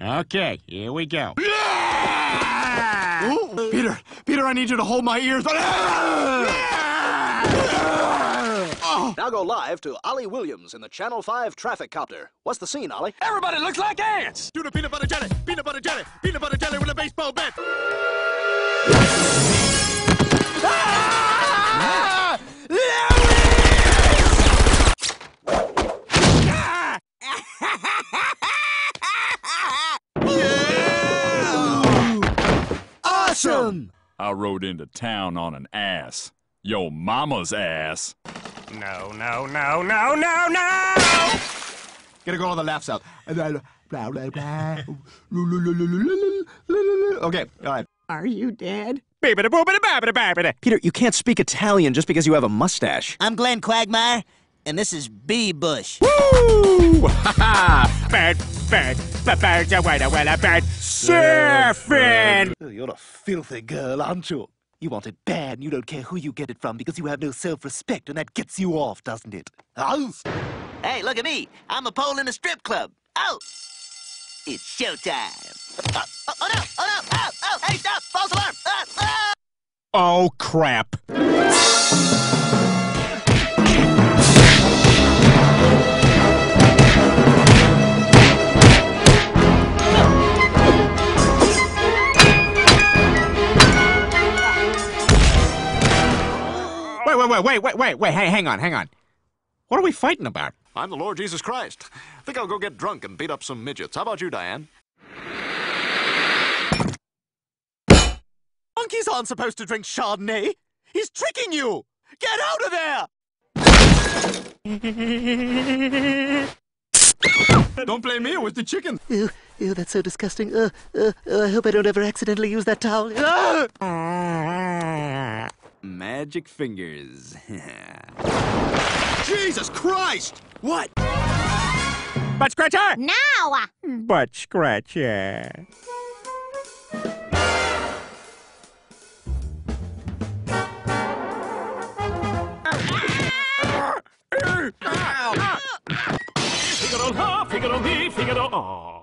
Okay, here we go. Ooh, Peter, Peter, I need you to hold my ears. Oh. Now go live to Ollie Williams in the Channel 5 traffic copter. What's the scene, Ollie? Everybody looks like ants. Do the peanut butter jelly, peanut butter jelly, peanut butter jelly with a baseball bat. Awesome! I rode into town on an ass. Yo mama's ass. No, no, no, no, no, no! Gotta go all the laughs out. Okay, all right. Are you dead? Peter, you can't speak Italian just because you have a mustache. I'm Glenn Quagmire, and this is B. Bush. Woo! Ha ha! Bird, bird, bird, bird, wait, wait, bird, surfing! You're a filthy girl, aren't you? You want it bad, and you don't care who you get it from because you have no self-respect, and that gets you off, doesn't it? Oh! Hey, look at me. I'm a pole in a strip club. Oh! It's showtime. Oh, oh, oh no! Oh no! Oh, oh! Hey, stop! False alarm! Ah! Oh, crap. Wait, wait, wait, wait, wait, wait, wait, hey, hang on, hang on. What are we fighting about? I'm the Lord Jesus Christ. I think I'll go get drunk and beat up some midgets. How about you, Diane? Monkeys aren't supposed to drink Chardonnay. He's tricking you. Get out of there. Don't blame me. It was the chicken. Ew, ew, that's so disgusting. Uh, uh, uh, I hope I don't ever accidentally use that towel. Ah! Magic fingers. Jesus Christ! What? Butt scratcher! Now! Butt scratcher. Figaro, ha, Figaro, he, Figaro.